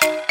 Bye.